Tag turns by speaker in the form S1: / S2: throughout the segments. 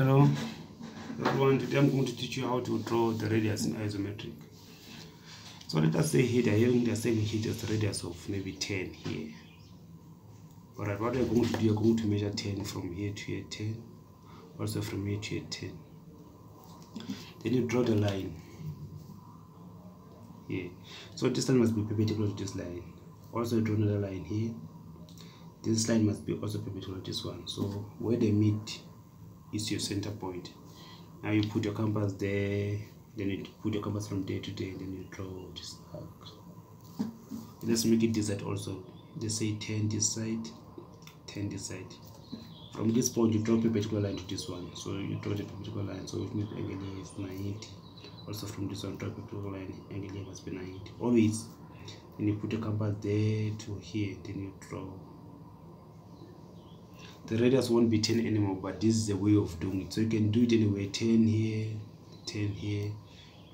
S1: Hello everyone, today I'm going to teach you how to draw the radius in isometric. So let us say here they're having the same here just a radius of maybe 10 here. Alright, what we're going to do, you're going to measure 10 from here to here 10, also from here to here 10. Then you draw the line here. So this line must be perpendicular to this line. Also draw another line here. This line must be also perpendicular to this one. So where they meet is your center point. Now you put your compass there then you put your compass from day to day then you draw this arc. Let's make it this side also. Let's say 10 this side 10 this side. From this point you draw a perpendicular line to this one. So you draw the perpendicular line so it means angle is 90 also from this one draw a perpendicular line angle must be 90 always then you put your compass there to here then you draw the radius won't be 10 anymore but this is a way of doing it. So you can do it anyway 10 here 10 here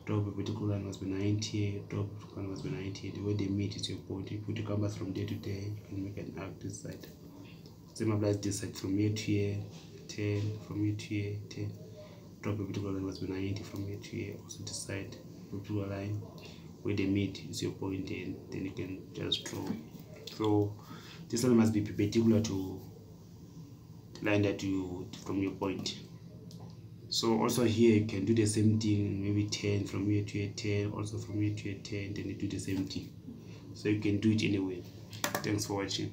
S1: drop a particular line must be 90 here drop a line must be 90 the way they meet is your point. You put your compass from day to day you can make an arc this side. Same applies this side from here to here 10 from here to here 10 drop a particular line must be 90 from here to here also this side particular line. Where they meet is your point and then you can just draw. So this line must be perpendicular to line that you from your point. So also here you can do the same thing maybe 10 from here to here 10 also from here to here 10 then you do the same thing. So you can do it anyway. Thanks for watching